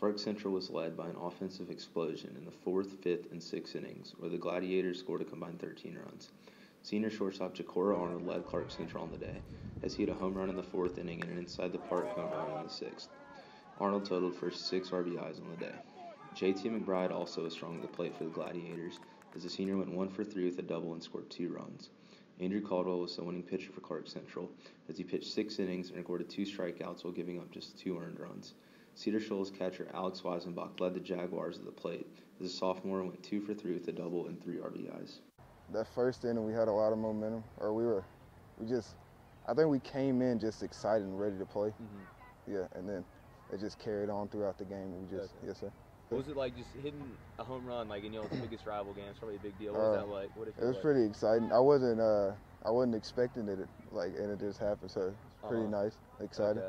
Clarke Central was led by an offensive explosion in the fourth, fifth, and sixth innings, where the Gladiators scored a combined 13 runs. Senior shortstop Jacora Arnold led Clarke Central on the day, as he had a home run in the fourth inning and an inside the park home run in the sixth. Arnold totaled for six RBIs on the day. JT McBride also was strong at the plate for the Gladiators, as the senior went one for three with a double and scored two runs. Andrew Caldwell was the winning pitcher for Clarke Central, as he pitched six innings and recorded two strikeouts while giving up just two earned runs. Cedar Shoals catcher Alex Weisenbach led the Jaguars at the plate, as a sophomore went two for three with a double and three RBIs that first inning we had a lot of momentum, or we were, we just, I think we came in just excited and ready to play. Mm-hmm. Yeah, and then it just carried on throughout the game. We just, yes, sir. What was it like just hitting a home run like in you know the biggest rival game? It's probably a big deal. What was uh, that like? What it, it was like? pretty exciting. I wasn't uh I wasn't expecting it like and it just happened. So it's pretty uh-huh. nice, exciting. Okay.